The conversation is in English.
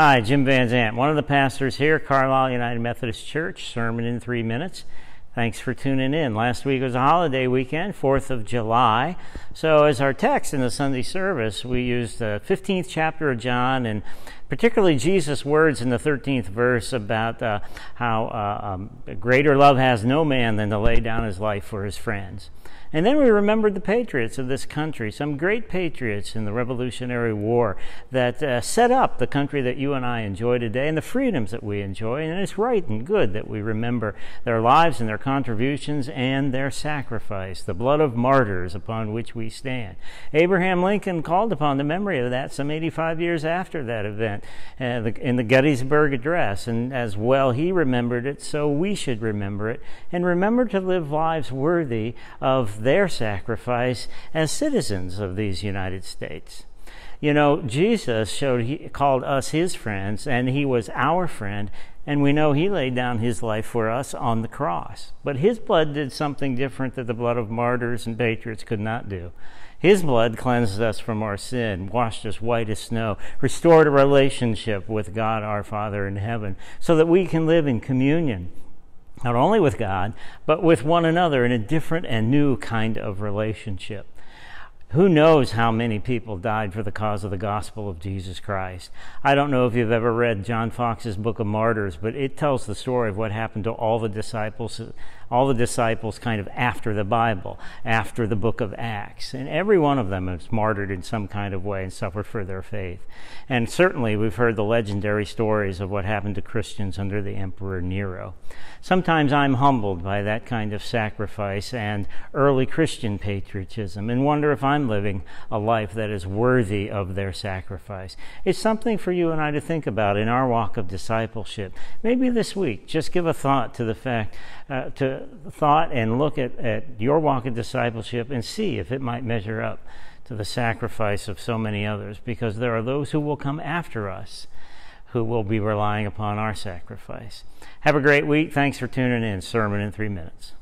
Hi, Jim Van Zant, one of the pastors here, Carlisle United Methodist Church, sermon in three minutes. Thanks for tuning in. Last week was a holiday weekend, 4th of July. So, as our text in the Sunday service, we used the 15th chapter of John and particularly Jesus' words in the 13th verse about uh, how uh, um, greater love has no man than to lay down his life for his friends. And then we remembered the patriots of this country, some great patriots in the Revolutionary War that uh, set up the country that you and I enjoy today and the freedoms that we enjoy. And it's right and good that we remember their lives and their contributions and their sacrifice, the blood of martyrs upon which we stand. Abraham Lincoln called upon the memory of that some 85 years after that event uh, the, in the Gettysburg Address. And as well he remembered it, so we should remember it and remember to live lives worthy of their sacrifice as citizens of these United States. You know, Jesus showed he called us his friends, and he was our friend, and we know he laid down his life for us on the cross. But his blood did something different that the blood of martyrs and patriots could not do. His blood cleansed us from our sin, washed us white as snow, restored a relationship with God our Father in heaven, so that we can live in communion not only with God, but with one another in a different and new kind of relationship. Who knows how many people died for the cause of the gospel of Jesus Christ? I don't know if you've ever read John Foxe's Book of Martyrs, but it tells the story of what happened to all the disciples all the disciples kind of after the Bible, after the book of Acts. And every one of them was martyred in some kind of way and suffered for their faith. And certainly we've heard the legendary stories of what happened to Christians under the Emperor Nero. Sometimes I'm humbled by that kind of sacrifice and early Christian patriotism and wonder if I'm living a life that is worthy of their sacrifice. It's something for you and I to think about in our walk of discipleship. Maybe this week, just give a thought to the fact, uh, to thought and look at, at your walk of discipleship and see if it might measure up to the sacrifice of so many others, because there are those who will come after us who will be relying upon our sacrifice. Have a great week. Thanks for tuning in. Sermon in three minutes.